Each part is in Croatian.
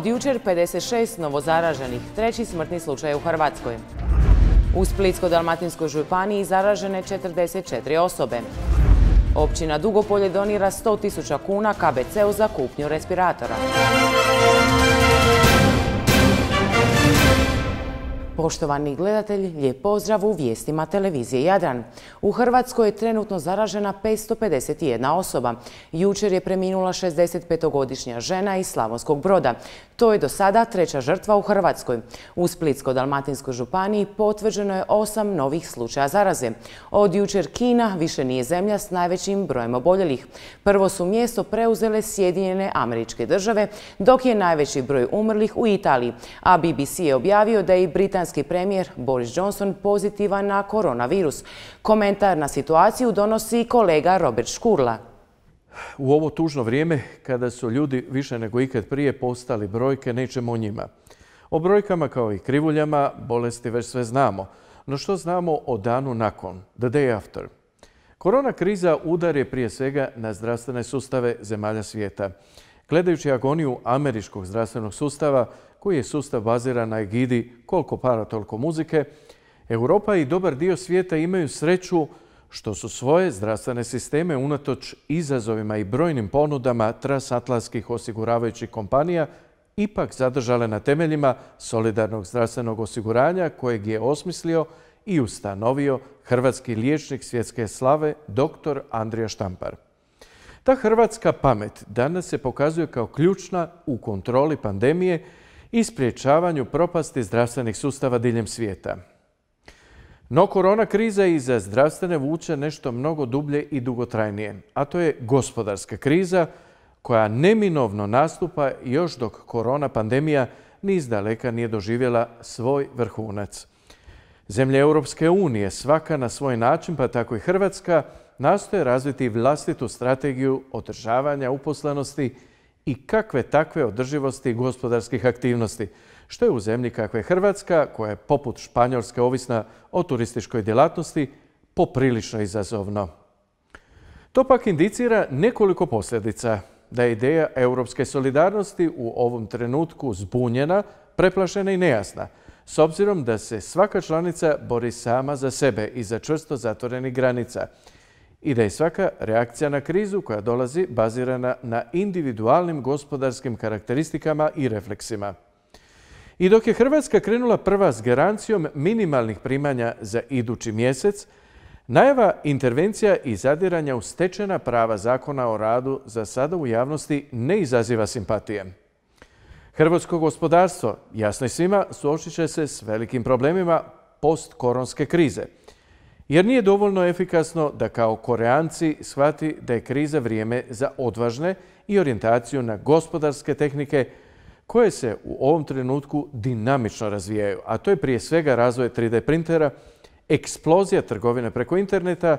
Od jučer 56 novozaraženih, treći smrtni slučaj u Hrvatskoj. U Splitsko-Dalmatinskoj županiji zaražene 44 osobe. Općina Dugopolje donira 100.000 kuna KBC-u za kupnju respiratora. Poštovani gledatelji, lijep pozdrav u vijestima televizije Jadran. U Hrvatskoj je trenutno zaražena 551 osoba. Jučer je preminula 65-godišnja žena iz Slavonskog broda. To je do sada treća žrtva u Hrvatskoj. U Splitsko-Dalmatinskoj županiji potvrđeno je osam novih slučaja zaraze. Od jučer Kina više nije zemlja s najvećim brojem oboljelih. Prvo su mjesto preuzele Sjedinjene američke države, dok je najveći broj umrlih u Italiji, a BBC je objavio da je i britanski britanski premijer Boris Johnson pozitivan na koronavirus. Komentar na situaciju donosi kolega Robert Škurla. U ovo tužno vrijeme, kada su ljudi više nego ikad prije postali brojke, nećemo o njima. O brojkama kao i krivuljama bolesti već sve znamo. No što znamo o danu nakon, the day after? Korona kriza udar je prije svega na zdravstvene sustave zemalja svijeta. Gledajući agoniju američkog zdravstvenog sustava, koji je sustav baziran na egidi koliko para toliko muzike, Europa i dobar dio svijeta imaju sreću što su svoje zdravstvene sisteme unatoč izazovima i brojnim ponudama transatlantskih osiguravajućih kompanija ipak zadržale na temeljima solidarnog zdravstvenog osiguranja kojeg je osmislio i ustanovio hrvatski liječnik svjetske slave dr. Andrija Štampar. Ta hrvatska pamet danas se pokazuje kao ključna u kontroli pandemije i spriječavanju propasti zdravstvenih sustava diljem svijeta. No korona kriza iza zdravstvene vuče nešto mnogo dublje i dugotrajnije, a to je gospodarska kriza koja neminovno nastupa još dok korona pandemija niz daleka nije doživjela svoj vrhunac. Zemlje Europske unije, svaka na svoj način, pa tako i Hrvatska, nastoje razviti vlastitu strategiju održavanja uposlenosti i kakve takve održivosti gospodarskih aktivnosti, što je u zemlji kakva je Hrvatska, koja je poput Španjolske ovisna o turističkoj djelatnosti, poprilično izazovno. To pak indicira nekoliko posljedica. Da je ideja europske solidarnosti u ovom trenutku zbunjena, preplašena i nejasna, s obzirom da se svaka članica bori sama za sebe i za čvrsto zatvorenih granica – i da je svaka reakcija na krizu koja dolazi bazirana na individualnim gospodarskim karakteristikama i refleksima. I dok je Hrvatska krenula prva s garancijom minimalnih primanja za idući mjesec, najava intervencija i zadiranja u stečena prava zakona o radu za sada u javnosti ne izaziva simpatije. Hrvatsko gospodarstvo, jasno je svima, suočit će se s velikim problemima postkoronske krize – jer nije dovoljno efikasno da kao koreanci shvati da je kriza vrijeme za odvažne i orijentaciju na gospodarske tehnike koje se u ovom trenutku dinamično razvijaju, a to je prije svega razvoj 3D printera, eksplozija trgovine preko interneta,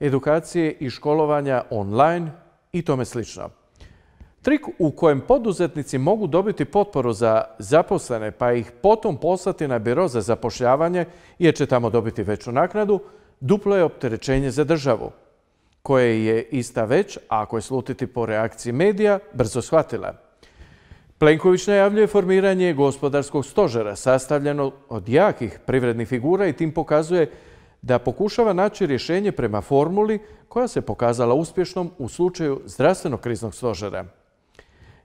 edukacije i školovanja online i tome slično. Trik u kojem poduzetnici mogu dobiti potporu za zaposlene pa ih potom poslati na biro za zapošljavanje jer će tamo dobiti veću naknadu, duplo je opterećenje za državu, koje je ista već, ako je slutiti po reakciji medija, brzo shvatila. Plenković najavljuje formiranje gospodarskog stožera sastavljeno od jakih privrednih figura i tim pokazuje da pokušava naći rješenje prema formuli koja se pokazala uspješnom u slučaju zdravstvenog kriznog stožera.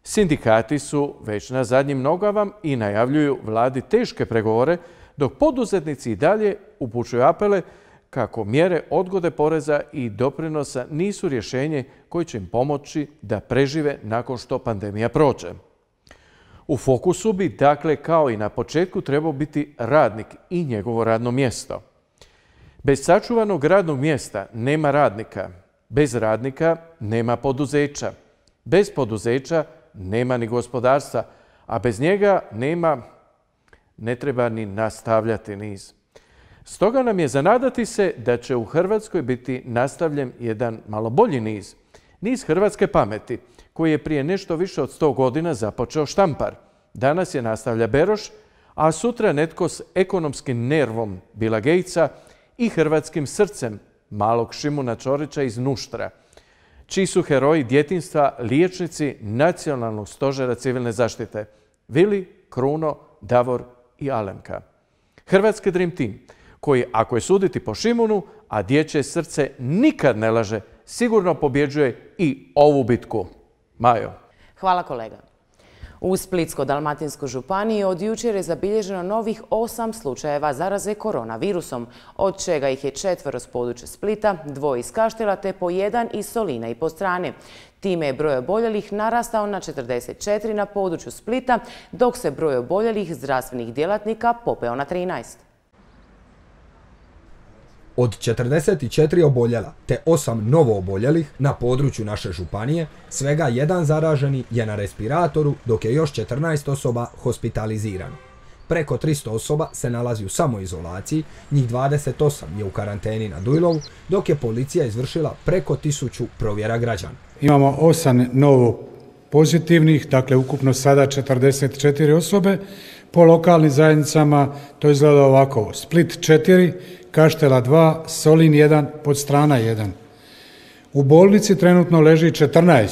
Sindikati su već na zadnjim nogama i najavljuju vladi teške pregovore, dok poduzetnici i dalje upućuju apele kako mjere odgode poreza i doprinosa nisu rješenje koji će im pomoći da prežive nakon što pandemija prođe. U fokusu bi, dakle, kao i na početku, trebao biti radnik i njegovo radno mjesto. Bez sačuvanog radnog mjesta nema radnika. Bez radnika nema poduzeća. Bez poduzeća nema ni gospodarstva, a bez njega nema, ne treba ni nastavljati niz. Stoga nam je zanadati se da će u Hrvatskoj biti nastavljen jedan malo bolji niz. Niz hrvatske pameti, koji je prije nešto više od 100 godina započeo štampar. Danas je nastavlja Beroš, a sutra netko s ekonomskim nervom Bila Gejca i hrvatskim srcem malog Šimuna Čorića iz Nuštra, čiji su heroji djetinstva liječnici Nacionalnog stožera civilne zaštite, Vili, Kruno, Davor i Alenka. Hrvatski Dream Team, koji ako je suditi po Šimunu, a dječje srce nikad ne laže, sigurno pobjeđuje i ovu bitku. Majo. Hvala kolega. U Splitsko-Dalmatinskoj županiji od jučer je zabilježeno novih osam slučajeva zaraze koronavirusom, od čega ih je četvero s područja Splita, dvoje iz Kaštela te po jedan iz Solina i po strane. Time je broj oboljelih narastao na 44 na području Splita, dok se broj oboljelih zdravstvenih djelatnika popeo na 13. Od 44 oboljela te 8 novo oboljelih na području naše županije, svega jedan zaraženi je na respiratoru, dok je još 14 osoba hospitalizirano. Preko 300 osoba se nalazi u samoizolaciji, njih 28 je u karanteni na Dujlovu, dok je policija izvršila preko 1000 provjera građana. Imamo 8 novo pozitivnih, dakle ukupno sada 44 osobe. Po lokalnim zajednicama to izgleda ovako. Split 4, Kaštela 2, Solin 1, Podstrana 1. U bolnici trenutno leži 14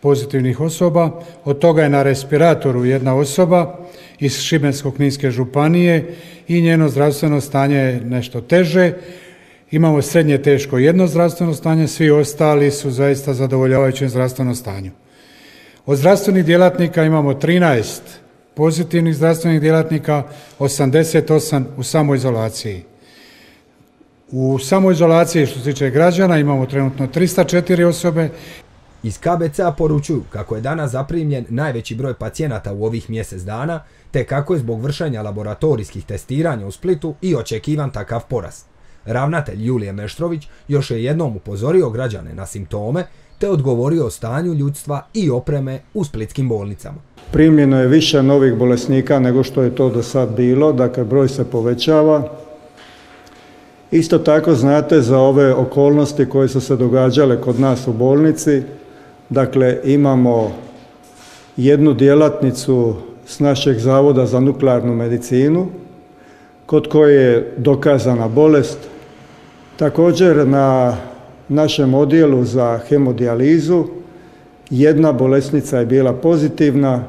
pozitivnih osoba, od toga je na respiratoru jedna osoba iz Šibensko-kninske županije i njeno zdravstveno stanje je nešto teže. Imamo srednje teško jedno zdravstveno stanje, svi ostali su zaista zadovoljavajućem zdravstvenom stanju. Od zdravstvenih djelatnika imamo 13 pozitivnih zdravstvenih djelatnika, 88 u samoizolaciji. U samoizolaciji što se tiče građana imamo trenutno 304 osobe. Iz KBC-a poručuju kako je danas zaprimljen najveći broj pacijenata u ovih mjesec dana, te kako je zbog vršenja laboratorijskih testiranja u Splitu i očekivan takav porast. Ravnatelj Julije Meštrović još je jednom upozorio građane na simptome, te odgovorio o stanju ljudstva i opreme u splitskim bolnicama. Primljeno je više novih bolesnika nego što je to do sad bilo, dakle broj se povećava, Isto tako znate za ove okolnosti koje su se događale kod nas u bolnici, dakle imamo jednu djelatnicu s našeg Zavoda za nuklearnu medicinu, kod koje je dokazana bolest. Također na našem odjelu za hemodijalizu. Jedna bolesnica je bila pozitivna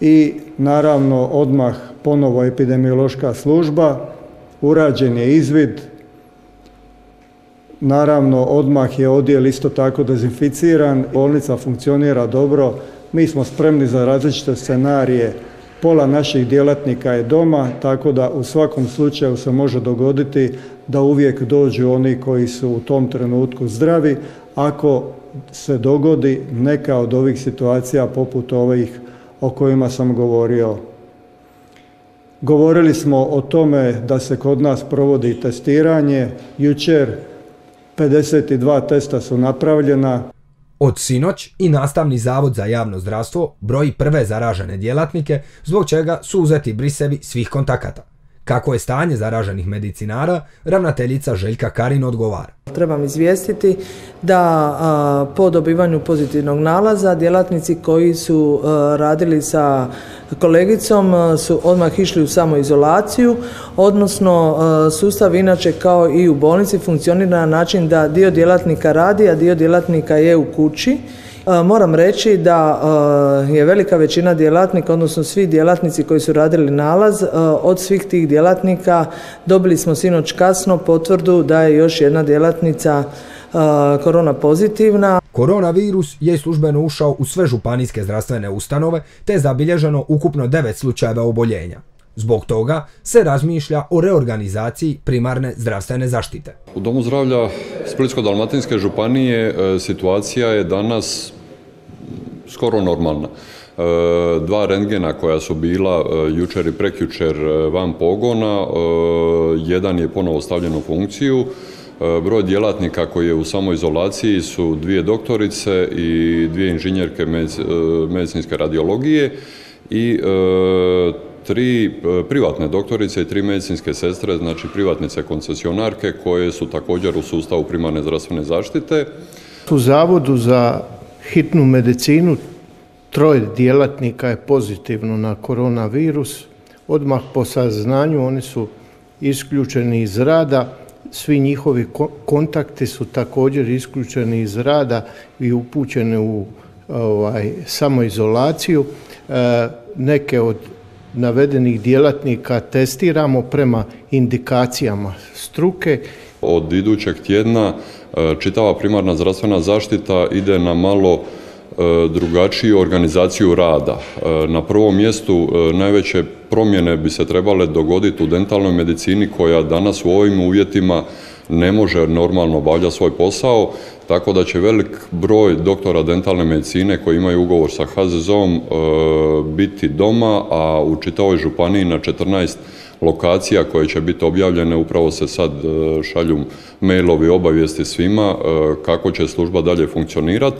i naravno odmah ponovo epidemiološka služba, urađen je izvid, Naravno, odmah je odjel isto tako dezinficiran, bolnica funkcionira dobro, mi smo spremni za različite scenarije, pola naših djelatnika je doma, tako da u svakom slučaju se može dogoditi da uvijek dođu oni koji su u tom trenutku zdravi, ako se dogodi neka od ovih situacija poput ovih o kojima sam govorio. Govorili smo o tome da se kod nas provodi testiranje. Jučer 52 testa su napravljena. Od sinoć i Nastavni zavod za javno zdravstvo broji prve zaražene djelatnike, zbog čega su uzeti brisevi svih kontakata. Kako je stanje zaraženih medicinara, ravnateljica Željka Karin odgovara. Trebam izvijestiti da po dobivanju pozitivnog nalaza djelatnici koji su radili sa kolegicom su odmah išli u samoizolaciju, odnosno sustav inače kao i u bolnici funkcionira na način da dio djelatnika radi, a dio djelatnika je u kući. Moram reći da je velika većina djelatnika, odnosno svi djelatnici koji su radili nalaz, od svih tih djelatnika dobili smo sinoć kasno potvrdu da je još jedna djelatnica korona pozitivna. Koronavirus je službeno ušao u sve županijske zdravstvene ustanove te je zabilježeno ukupno devet slučajeva oboljenja. Zbog toga se razmišlja o reorganizaciji primarne zdravstvene zaštite. U Domu zdravlja Splitsko-Dalmatinske županije e, situacija je danas skoro normalna. E, dva rentgena koja su bila e, jučer i prekjučer van pogona, jedan je ponovo stavljen u funkciju, Broj djelatnika koji je u samoizolaciji su dvije doktorice i dvije inženjerke medicinske radiologije i tri privatne doktorice i tri medicinske sestre, znači privatnice koncesionarke koje su također u sustavu primarne zdravstvene zaštite. U Zavodu za hitnu medicinu troje djelatnika je pozitivno na koronavirus. Odmah po saznanju oni su isključeni iz rada. Svi njihovi kontakti su također isključeni iz rada i upućeni u ovaj, samoizolaciju. E, neke od navedenih djelatnika testiramo prema indikacijama struke. Od idućeg tjedna čitava primarna zdravstvena zaštita ide na malo e, drugačiju organizaciju rada. E, na prvom mjestu najveće promjene bi se trebale dogoditi u dentalnoj medicini koja danas u ovim uvjetima ne može normalno obavljati svoj posao, tako da će velik broj doktora dentalne medicine koji imaju ugovor sa HZZO-om e, biti doma, a u čitavoj županiji na 14 lokacija koje će biti objavljene, upravo se sad e, šalju mailovi obavijesti svima e, kako će služba dalje funkcionirati.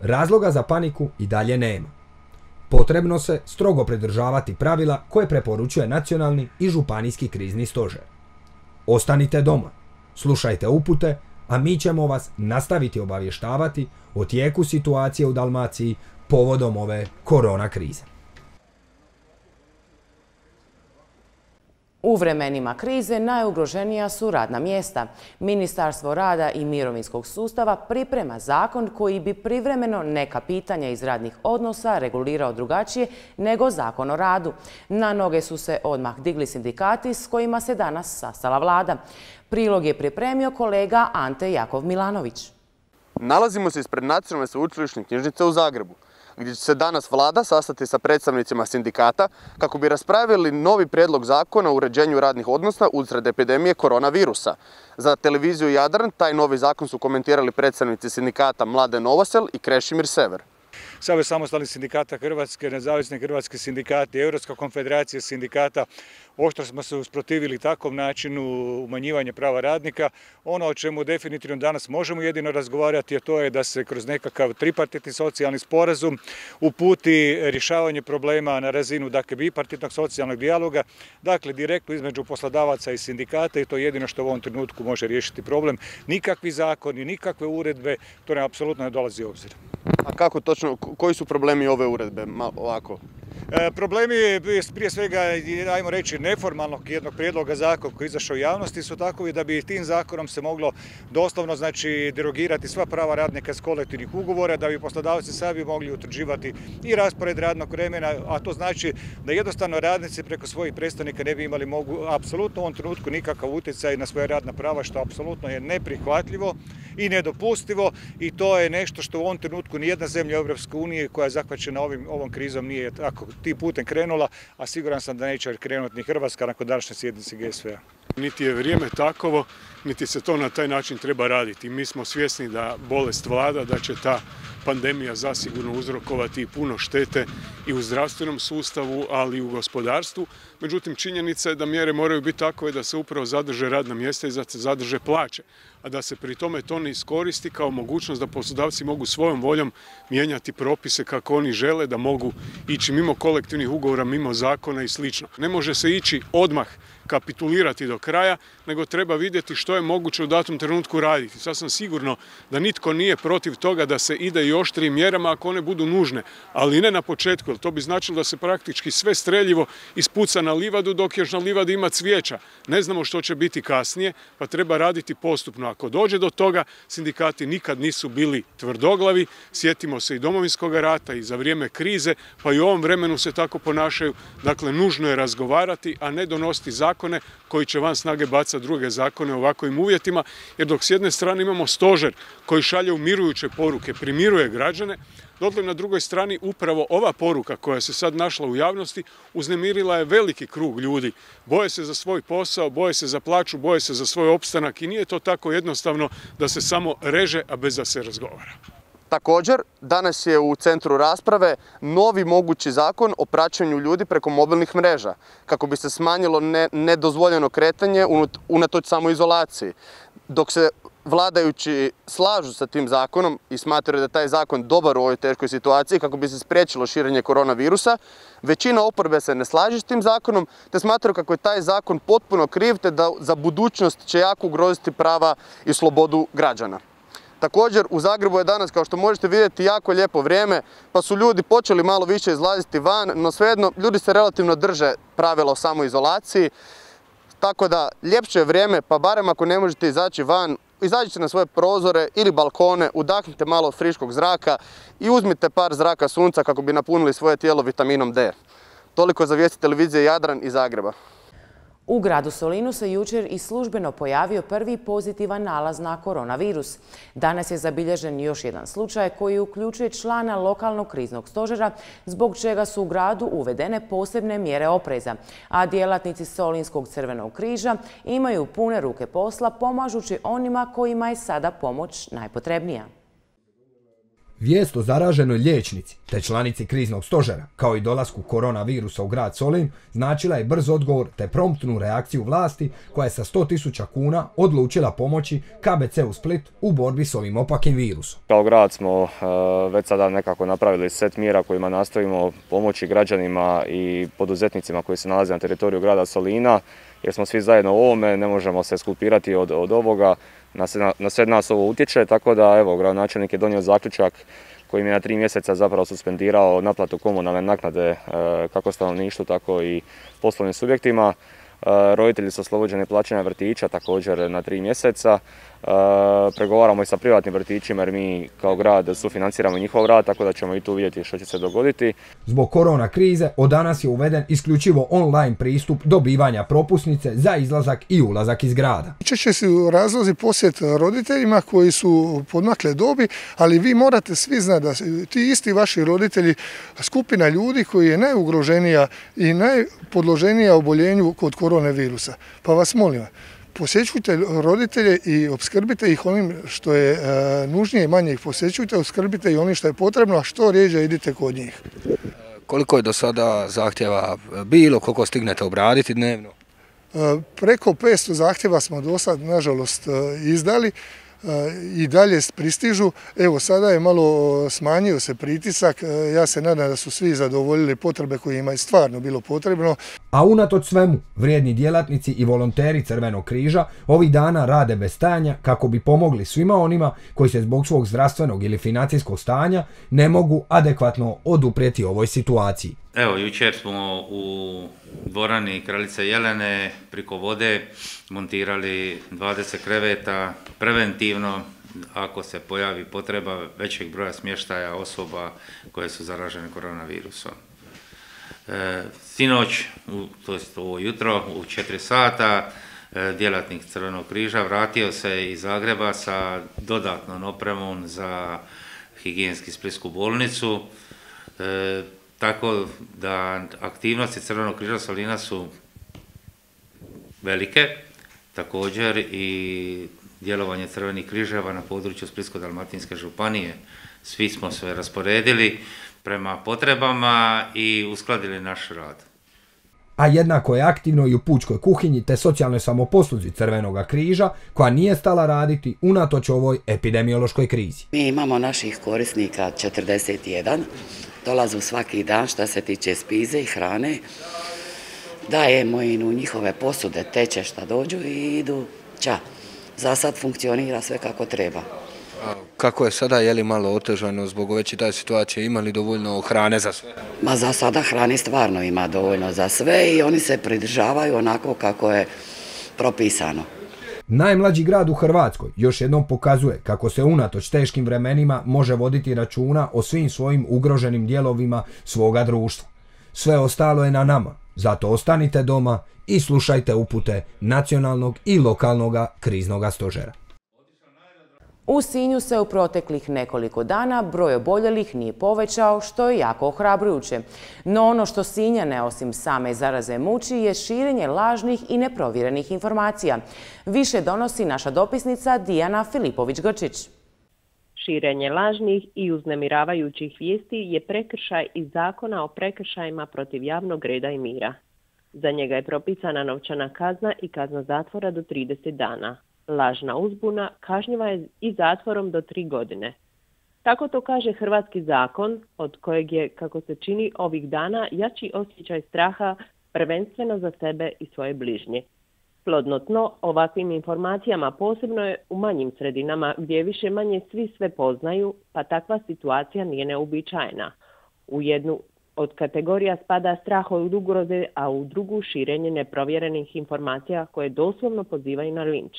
Razloga za paniku i dalje nema. Potrebno se strogo pridržavati pravila koje preporučuje nacionalni i županijski krizni stožer. Ostanite doma, slušajte upute, a mi ćemo vas nastaviti obavještavati o tijeku situacije u Dalmaciji povodom ove korona krize. U vremenima krize najugroženija su radna mjesta. Ministarstvo rada i mirovinskog sustava priprema zakon koji bi privremeno neka pitanja iz radnih odnosa regulirao drugačije nego zakon o radu. Na noge su se odmah digli sindikati s kojima se danas sastala vlada. Prilog je pripremio kolega Ante Jakov Milanović. Nalazimo se ispred Nacionalne sveučilišne knjižnice u Zagrebu gdje će se danas vlada sastati sa predstavnicima sindikata kako bi raspravili novi prijedlog zakona o uređenju radnih odnosa usred epidemije koronavirusa. Za televiziju Jadran taj novi zakon su komentirali predstavnici sindikata Mlade Novosel i Krešimir Sever. Savez samostalnih sindikata Hrvatske, nezavisni hrvatski sindikati, Europska konfederacija sindikata, oštro smo se usprotivili takvom načinu umanjivanja prava radnika. Ono o čemu definitivno danas možemo jedino razgovarati je to je da se kroz nekakav tripartitni socijalni sporazum uputi rješavanje problema na razinu dakle, bipartitnog socijalnog dijaloga, dakle direktno između poslodavaca i sindikata i to je jedino što u ovom trenutku može riješiti problem. Nikakvi zakoni, nikakve uredbe, to ne apsolutno ne dolazi u obzir. A kako točno, koji su problemi ove uredbe? ovako. E, problemi prije svega, ajmo reći, neformalnog jednog prijedloga zakona koji izašao u javnosti su takovi da bi tim zakonom se moglo doslovno znači derogirati sva prava radnika s kolektivnih ugovora, da bi poslodavci sami mogli utvrđivati i raspored radnog vremena, a to znači da jednostavno radnici preko svojih predstavnika ne bi imali mogu apsolutno u ovom trenutku nikakav utjecaj na svoje radna prava, što apsolutno je neprihvatljivo i nedopustivo i to je nešto što u ovom trenutku nijedna zemlja Europske unije koja je zahvaćena ovim, ovom krizom nije tako tim putem krenula, a siguran sam da neće krenuti ni Hrvatska nakon današnje sjednice GSV-a. Niti je vrijeme takovo, niti se to na taj način treba raditi. Mi smo svjesni da bolest vlada, da će ta pandemija zasigurno uzrokovati puno štete i u zdravstvenom sustavu, ali i u gospodarstvu. Međutim, činjenica je da mjere moraju biti takve da se upravo zadrže radna mjesta i da se zadrže plaće, a da se pri tome to ne iskoristi kao mogućnost da poslodavci mogu svojom voljom mijenjati propise kako oni žele, da mogu ići mimo kolektivnih ugovora, mimo zakona i slično. Ne može se ići odmah kapitulirati do kraja, nego treba vidjeti što je moguće u datom trenutku raditi. Sasvim sigurno da nitko nije protiv toga da se ide i oštrijim mjerama ako one budu nužne, ali ne na početku, jer to bi značilo da se praktički sve streljivo ispuca na livadu dok još na livadi ima cvijeća. Ne znamo što će biti kasnije, pa treba raditi postupno. Ako dođe do toga, sindikati nikad nisu bili tvrdoglavi, sjetimo se i domovinskog rata i za vrijeme krize, pa i u ovom vremenu se tako ponašaju. Dakle, nužno je razgovarati, a ne donositi zakone koji će van snage bacati druge zakone u ovakvim uvjetima, jer dok s jedne strane imamo stožer koji šalje umirujuće poruke, primiruje građane, Dotle na drugoj strani upravo ova poruka koja se sad našla u javnosti uznemirila je veliki krug ljudi. Boje se za svoj posao, boje se za plaću, boje se za svoj opstanak i nije to tako jednostavno da se samo reže, a bez da se razgovara. Također, danas je u centru rasprave novi mogući zakon o praćenju ljudi preko mobilnih mreža, kako bi se smanjilo nedozvoljeno kretanje unatoč samoizolaciji. Dok se vladajući slažu sa tim zakonom i smatraju da je taj zakon dobar u ovoj teškoj situaciji kako bi se spriječilo širenje koronavirusa, većina oporbe se ne slaže s tim zakonom te smatraju kako je taj zakon potpuno kriv te da za budućnost će jako ugroziti prava i slobodu građana. Također u Zagrebu je danas kao što možete vidjeti jako lijepo vrijeme pa su ljudi počeli malo više izlaziti van, no svejedno ljudi se relativno drže pravila o samoizolaciji. Tako da ljepše je vrijeme pa barem ako ne možete izaći van izađite na svoje prozore ili balkone, udahnite malo friškog zraka i uzmite par zraka sunca kako bi napunili svoje tijelo vitaminom D. Toliko za vijesti televizije Jadran iz Zagreba. U gradu Solinu se jučer i službeno pojavio prvi pozitivan nalaz na koronavirus. Danas je zabilježen još jedan slučaj koji uključuje člana lokalnog kriznog stožera, zbog čega su u gradu uvedene posebne mjere opreza, a djelatnici Solinskog crvenog križa imaju pune ruke posla pomažući onima kojima je sada pomoć najpotrebnija. Vijest o zaraženoj liječnici te članici kriznog stožera, kao i dolasku koronavirusa u grad Solin, značila je brz odgovor te promptnu reakciju vlasti koja je sa 100.000 kuna odlučila pomoći KBC u Split u borbi s ovim opakim virusom. Kao grad smo e, već sada nekako napravili set mjera kojima nastojimo pomoći građanima i poduzetnicima koji se nalaze na teritoriju grada Solina, jer smo svi zajedno u ovome, ne možemo se skulpirati od, od ovoga, na sve, na sve nas ovo utječe, tako da evo, gradonačelnik je donio zaključak kojim je na tri mjeseca zapravo suspendirao naplatu komunalne naknade e, kako stanovništvu, tako i poslovnim subjektima. E, roditelji su oslobođeni plaćanja vrtića također na tri mjeseca. E, pregovaramo i sa privatnim vrtićima jer mi kao grad sufinanciramo njihov rad, tako da ćemo i tu vidjeti što će se dogoditi. Zbog korona krize od danas je uveden isključivo online pristup dobivanja propusnice za izlazak i ulazak iz grada. Češće su razlozi posjet roditeljima koji su podmakle dobi, ali vi morate svi znati da ti isti vaši roditelji, skupina ljudi koji je najugroženija i najpodloženija oboljenju kod koronavirusa. Pa vas molim, posjećujte roditelje i obskrbite ih onim što je e, nužnije i manje ih posjećujte, obskrbite i onim što je potrebno, a što rijeđe idite kod njih. Koliko je do sada zahtjeva bilo, koliko stignete obraditi dnevno? E, preko 500 zahtjeva smo do sad, nažalost, e, izdali i dalje pristižu. Evo sada je malo smanjio se pritisak, ja se nadam da su svi zadovoljili potrebe kojima je stvarno bilo potrebno. A unatoč svemu, vrijedni djelatnici i volonteri Crvenog križa ovih dana rade bez stanja kako bi pomogli svima onima koji se zbog svog zdravstvenog ili financijskog stanja ne mogu adekvatno oduprijeti ovoj situaciji. Evo, jučer smo u dvorani Kraljice Jelene priko vode montirali 20 kreveta preventivno ako se pojavi potreba većeg broja smještaja osoba koje su zaražene koronavirusom. E, sinoć, to je ovo jutro, u 4 sata, e, djelatnik Crvenog križa vratio se iz Zagreba sa dodatnom opremom za higijenski splitsku bolnicu. E, tako da aktivnosti Crvenog križa Solina su velike, također i djelovanje Crvenih križeva na području Splitsko-Dalmatinske županije. Svi smo sve rasporedili prema potrebama i uskladili naš rad. A jednako je aktivno i u pučkoj kuhinji te socijalnoj samoposluzi Crvenog križa koja nije stala raditi unatoč ovoj epidemiološkoj krizi. Mi imamo naših korisnika 41 dolazu svaki dan što se tiče spize i hrane. Dajemo im u njihove posude teče šta dođu i idu ča. Za sad funkcionira sve kako treba. kako je sada, je li malo otežano zbog ove čitave situacije, ima li dovoljno hrane za sve? Ma za sada hrane stvarno ima dovoljno za sve i oni se pridržavaju onako kako je propisano. Najmlađi grad u Hrvatskoj još jednom pokazuje kako se unatoč teškim vremenima može voditi računa o svim svojim ugroženim dijelovima svoga društva. Sve ostalo je na nama, zato ostanite doma i slušajte upute nacionalnog i lokalnog kriznog stožera. U Sinju se u proteklih nekoliko dana broj oboljelih nije povećao, što je jako ohrabrujuće. No ono što Sinjane osim same zaraze muči je širenje lažnih i neprovjerenih informacija. Više donosi naša dopisnica Dijana Filipović-Grčić. Širenje lažnih i uznemiravajućih vijesti je prekršaj iz zakona o prekršajima protiv javnog reda i mira. Za njega je propisana novčana kazna i kazna zatvora do 30 dana lažna uzbuna kažnjiva je i zatvorom do tri godine. Tako to kaže hrvatski zakon, od kojeg je, kako se čini ovih dana, jači osjećaj straha prvenstveno za sebe i svoje bližnje. Plodno tno ovakvim informacijama posebno je u manjim sredinama gdje više manje svi sve poznaju, pa takva situacija nije neobičajena. U jednu od kategorija spada strah od ugroze, a u drugu širenje neprovjerenih informacija koje doslovno pozivaju na linč.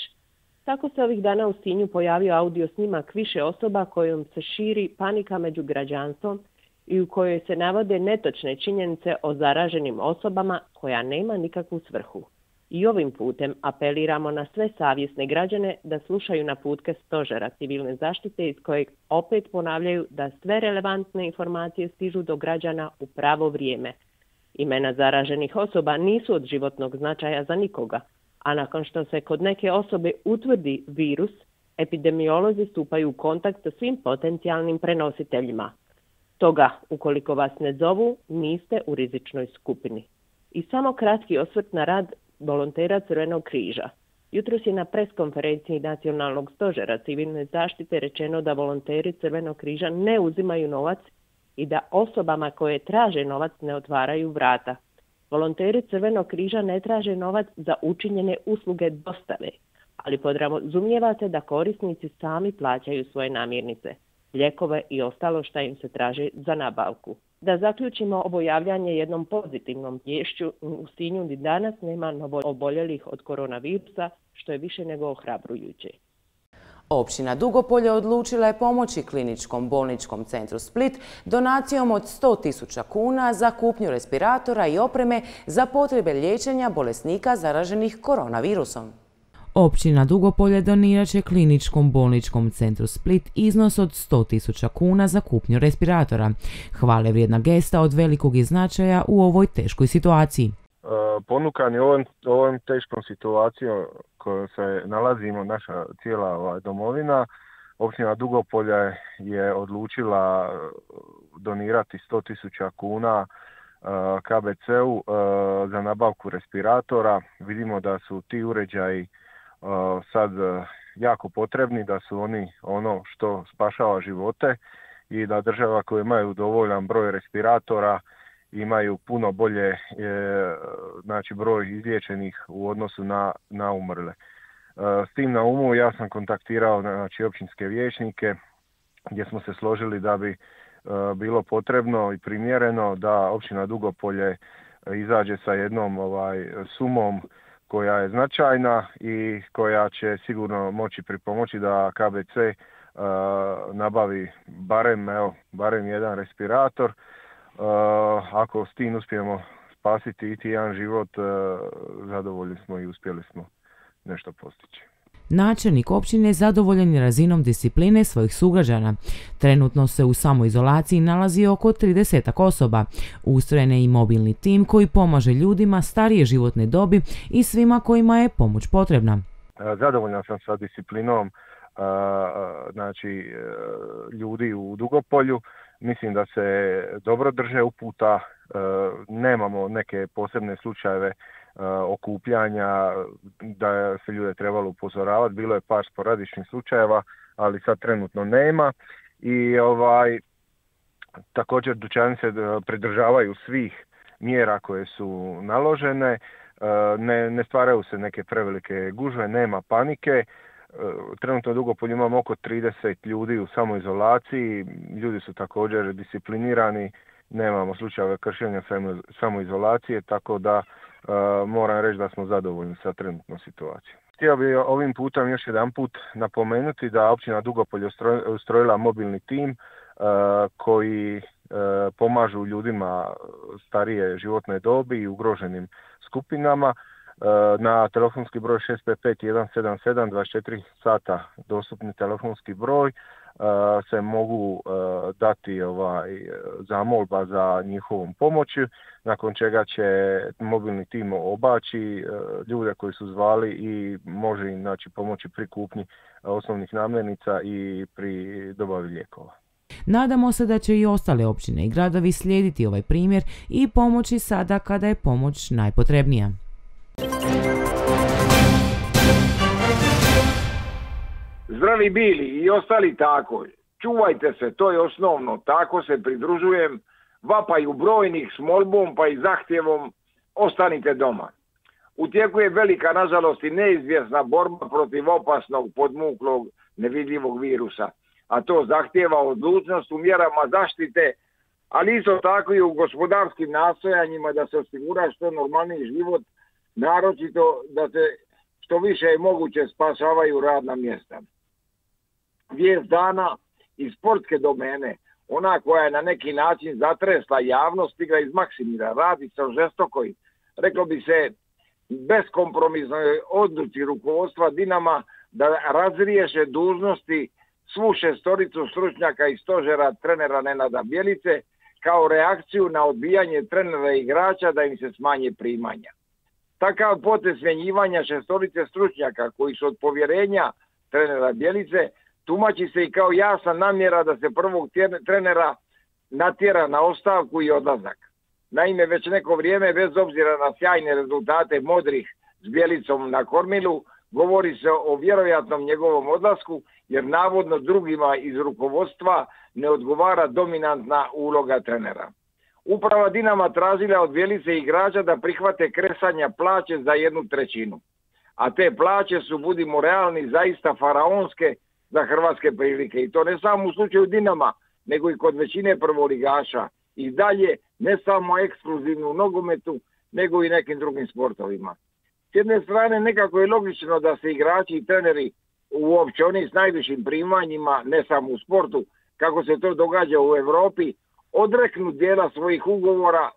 Tako se ovih dana u Sinju pojavio audio snimak više osoba kojom se širi panika među građanstvom i u kojoj se navode netočne činjenice o zaraženim osobama koja nema nikakvu svrhu. I ovim putem apeliramo na sve savjesne građane da slušaju naputke stožera civilne zaštite iz kojeg opet ponavljaju da sve relevantne informacije stižu do građana u pravo vrijeme. Imena zaraženih osoba nisu od životnog značaja za nikoga, a nakon što se kod neke osobe utvrdi virus, epidemiolozi stupaju u kontakt sa svim potencijalnim prenositeljima. Toga, ukoliko vas ne zovu, niste u rizičnoj skupini. I samo kratki osvrt na rad volontera Crvenog križa. Jutros je na preskonferenciji Nacionalnog stožera civilne zaštite rečeno da volonteri Crvenog križa ne uzimaju novac i da osobama koje traže novac ne otvaraju vrata. Volonteri Crvenog križa ne traže novac za učinjene usluge dostave, ali podrazumijevate da korisnici sami plaćaju svoje namirnice, ljekove i ostalo što im se traži za nabavku. Da zaključimo ovo javljanje jednom pozitivnom vješću, u Sinju ni danas nema novo oboljelih od koronavirusa, što je više nego ohrabrujuće. Općina Dugopolje odlučila je pomoći kliničkom bolničkom centru Split donacijom od 100.000 kuna za kupnju respiratora i opreme za potrebe liječenja bolesnika zaraženih koronavirusom. Općina Dugopolje donirat će kliničkom bolničkom centru Split iznos od 100.000 kuna za kupnju respiratora. Hvale vrijedna gesta od velikog značaja u ovoj teškoj situaciji. E, ponukani ovom, ovom teškom situacijom kojom se nalazimo, naša cijela ovaj, domovina, općina Dugopolje je odlučila e, donirati 100.000 kuna e, KBC-u za nabavku respiratora. Vidimo da su ti uređaji sad e, jako potrebni, da su oni ono što spašava živote i da država koje imaju dovoljan broj respiratora imaju puno bolje e, znači broj izliječenih u odnosu na, na umrle. E, s tim na umu ja sam kontaktirao znači, općinske vijećnike gdje smo se složili da bi bilo potrebno i primjereno da općina Dugopolje izađe sa jednom ovaj sumom koja je značajna i koja će sigurno moći pripomoći da KBC uh, nabavi barem, evo, barem jedan respirator. Uh, ako s tim uspijemo spasiti i jedan život, uh, zadovoljni smo i uspjeli smo nešto postići. Načelnik općine zadovoljen je razinom discipline svojih sugrađana. Trenutno se u samoizolaciji nalazi oko 30 osoba. Ustrojen je i mobilni tim koji pomaže ljudima starije životne dobi i svima kojima je pomoć potrebna. Zadovoljan sam sa disciplinom znači, ljudi u Dugopolju. Mislim da se dobro drže uputa, nemamo neke posebne slučajeve E, okupljanja, da se ljude trebalo upozoravati. Bilo je par sporadičnih slučajeva, ali sad trenutno nema. I ovaj također dućani se e, pridržavaju svih mjera koje su naložene, e, ne, ne stvaraju se neke prevelike gužve, nema panike. Trenutno dugo imamo oko 30 ljudi u samoizolaciji, ljudi su također disciplinirani, nemamo slučajeve kršenja samoizolacije, tako da moram reći da smo zadovoljni sa trenutnom situacijom. Htio bih ovim putem još jedan put napomenuti da općina Dugopolje ustrojila mobilni tim koji pomažu ljudima starije životne dobi i ugroženim skupinama. Na telefonski broj 655 177 24 sata dostupni telefonski broj se mogu dati ovaj zamolba za njihovom pomoći, nakon čega će mobilni tim obaći ljude koji su zvali i može im znači, pomoći pri kupnji osnovnih namirnica i pri dobavi lijekova. Nadamo se da će i ostale općine i gradovi slijediti ovaj primjer i pomoći sada kada je pomoć najpotrebnija. Zdravi bili i ostali tako. Čuvajte se, to je osnovno. Tako se pridružujem vapaju brojnih s molbom pa i zahtjevom ostanite doma. U tijeku je velika, nažalost, i neizvjesna borba protiv opasnog, podmuklog, nevidljivog virusa. A to zahtjeva odlučnost u mjerama zaštite, ali isto tako i u gospodarskim nastojanjima da se osigura što normalniji život, naročito da se što više je moguće spasavaju radna mjesta vijest dana iz sportske domene ona koja je na neki način zatresla javnost, igra iz Maksimira. Radi se o žestokoj, reklo bi se, beskompromisnoj odluci rukovodstva Dinama da razriješe dužnosti svu šestoricu stručnjaka i stožera trenera Nenada Bjelice kao reakciju na odbijanje trenera i igrača da im se smanje primanja. Takav potez smjenjivanja šestorice stručnjaka koji su od povjerenja trenera Bjelice tumači se i kao jasna namjera da se prvog trenera natjera na ostavku i odlazak. Naime, već neko vrijeme, bez obzira na sjajne rezultate modrih s Bjelicom na kormilu, govori se o vjerojatnom njegovom odlasku, jer navodno drugima iz rukovodstva ne odgovara dominantna uloga trenera. Uprava Dinama tražila od Bjelice igrača da prihvate kresanja plaće za jednu trećinu. A te plaće su, budimo realni, zaista faraonske za hrvatske prilike. I to ne samo u slučaju Dinama, nego i kod većine prvoligaša. I dalje ne samo ekskluzivno u nogometu, nego i nekim drugim sportovima. S jedne strane nekako je logično da se igrači i treneri uopće oni s najvišim primanjima, ne samo u sportu, kako se to događa u Europi, odreknu dijela svojih ugovora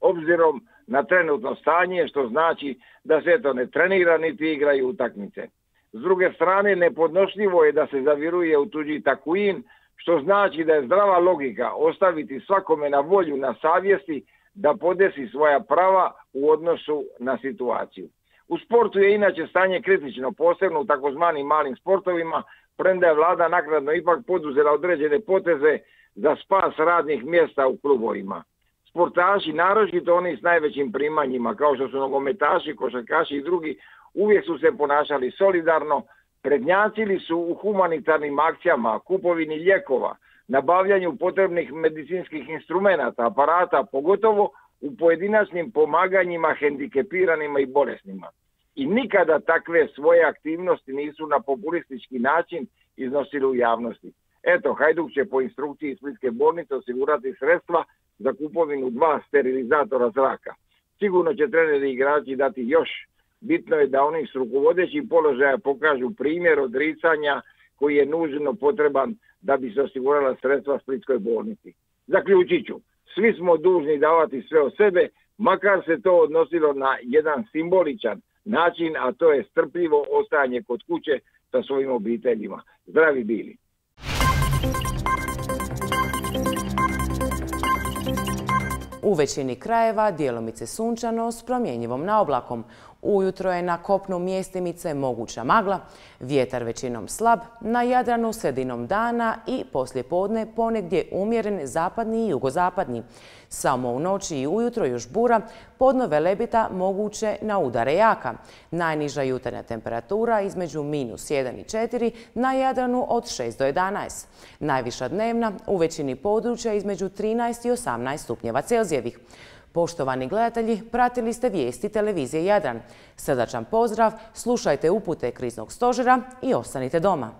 obzirom na trenutno stanje, što znači da se to ne trenira niti igraju utakmice. S druge strane, nepodnošljivo je da se zaviruje u tuđi takuin, što znači da je zdrava logika ostaviti svakome na volju, na savjesti, da podesi svoja prava u odnosu na situaciju. U sportu je inače stanje kritično, posebno u takozvanim malim sportovima, premda je vlada nakladno ipak poduzela određene poteze za spas radnih mjesta u klubovima. Sportaši, naročito oni s najvećim primanjima, kao što su nogometaši, košarkaši i drugi, uvijek su se ponašali solidarno, prednjacili su u humanitarnim akcijama, kupovini lijekova, nabavljanju potrebnih medicinskih instrumenata, aparata, pogotovo u pojedinačnim pomaganjima hendikepiranima i bolesnima. I nikada takve svoje aktivnosti nisu na populistički način iznosili u javnosti. Eto, Hajduk će po instrukciji Splitske bolnice osigurati sredstva za kupovinu dva sterilizatora zraka. Sigurno će treneri i igrači dati još. Bitno je da oni s rukovodećim položaja pokažu primjer odricanja koji je nužno potreban da bi se osigurala sredstva Splitskoj bolnici. Zaključit ću, svi smo dužni davati sve od sebe, makar se to odnosilo na jedan simboličan način, a to je strpljivo ostajanje kod kuće sa svojim obiteljima. Zdravi bili! U većini krajeva dijelomice sunčano s promjenjivom na oblakom. Ujutro je na kopnu mjestimice moguća magla, vjetar većinom slab, na Jadranu sredinom dana i poslije podne ponegdje umjeren zapadni i jugozapadni. Samo u noći i ujutro još bura, podnove lebita moguće na udare jaka. Najniža jutarnja temperatura između minus 1 i 4, na Jadranu od 6 do 11. Najviša dnevna u većini područja između 13 i 18 stupnjeva Celzijevih. Poštovani gledatelji, pratili ste vijesti televizije Jadran. Srdačan pozdrav, slušajte upute kriznog stožera i ostanite doma.